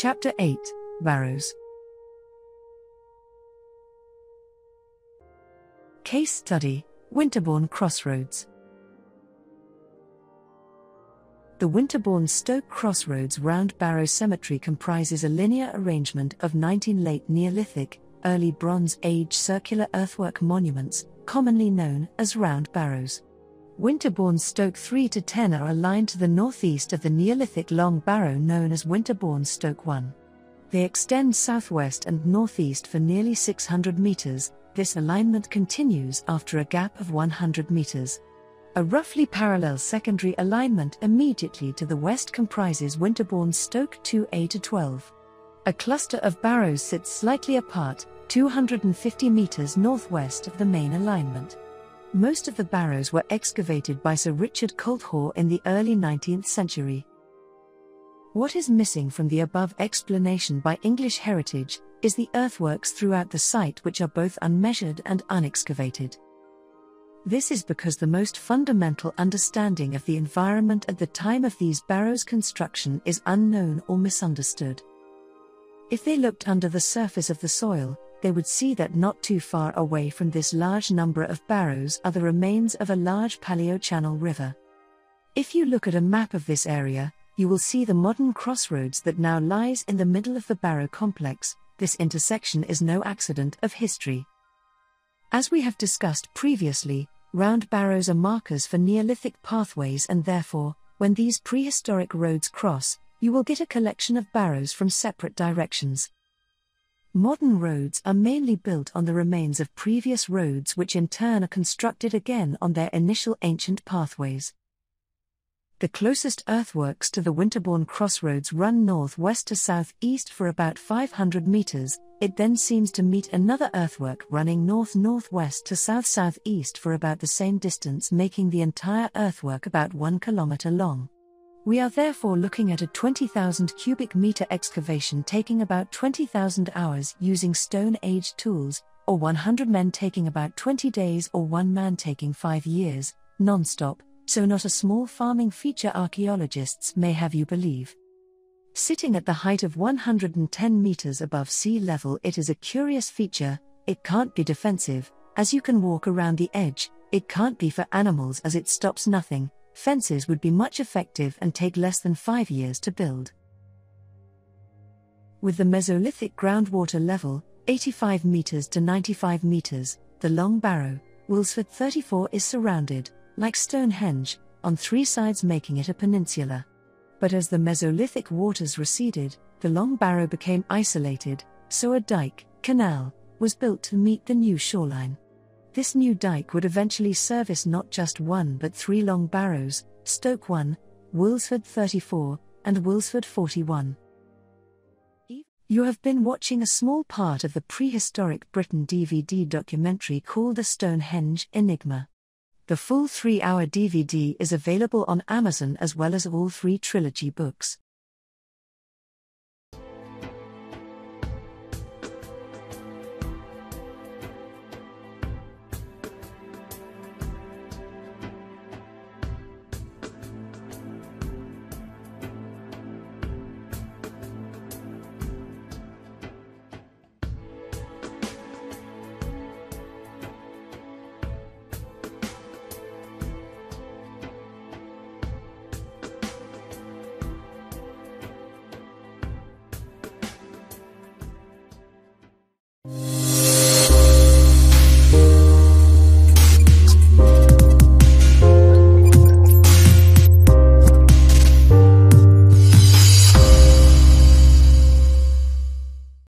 Chapter 8 Barrows. Case Study Winterbourne Crossroads. The Winterbourne Stoke Crossroads Round Barrow Cemetery comprises a linear arrangement of 19 late Neolithic, early Bronze Age circular earthwork monuments, commonly known as round barrows. Winterbourne Stoke 3 to 10 are aligned to the northeast of the Neolithic Long Barrow known as Winterbourne Stoke 1. They extend southwest and northeast for nearly 600 meters. This alignment continues after a gap of 100 meters. A roughly parallel secondary alignment immediately to the west comprises Winterbourne Stoke 2A to 12. A cluster of barrows sits slightly apart, 250 meters northwest of the main alignment. Most of the barrows were excavated by Sir Richard Colt Hoare in the early 19th century. What is missing from the above explanation by English Heritage is the earthworks throughout the site, which are both unmeasured and unexcavated. This is because the most fundamental understanding of the environment at the time of these barrows' construction is unknown or misunderstood. If they looked under the surface of the soil, they would see that not too far away from this large number of barrows are the remains of a large Paleochannel river. If you look at a map of this area, you will see the modern crossroads that now lies in the middle of the barrow complex. This intersection is no accident of history. As we have discussed previously, round barrows are markers for Neolithic pathways, and therefore, when these prehistoric roads cross, you will get a collection of barrows from separate directions. Modern roads are mainly built on the remains of previous roads, which in turn are constructed again on their initial ancient pathways. The closest earthworks to the Winterbourne crossroads run northwest to southeast for about 500 meters. It then seems to meet another earthwork running north northwest to south southeast for about the same distance, making the entire earthwork about 1 kilometer long. We are therefore looking at a 20,000 cubic meter excavation taking about 20,000 hours using Stone Age tools, or 100 men taking about 20 days or one man taking 5 years, non stop, so not a small farming feature archaeologists may have you believe. Sitting at the height of 110 meters above sea level, it is a curious feature, it can't be defensive, as you can walk around the edge, it can't be for animals as it stops nothing, fences would be much effective and take less than five years to build. With the Mesolithic groundwater level, 85 meters to 95 meters, the Long Barrow, Wilsford 34 is surrounded, like Stonehenge, on three sides making it a peninsula. But as the Mesolithic waters receded, the Long Barrow became isolated, so a dike, canal, was built to meet the new shoreline. This new dike would eventually service not just one but three long barrows Stoke 1, Wilsford 34, and Wilsford 41. You have been watching a small part of the Prehistoric Britain DVD documentary called The Stonehenge Enigma. The full three hour DVD is available on Amazon as well as all three trilogy books. you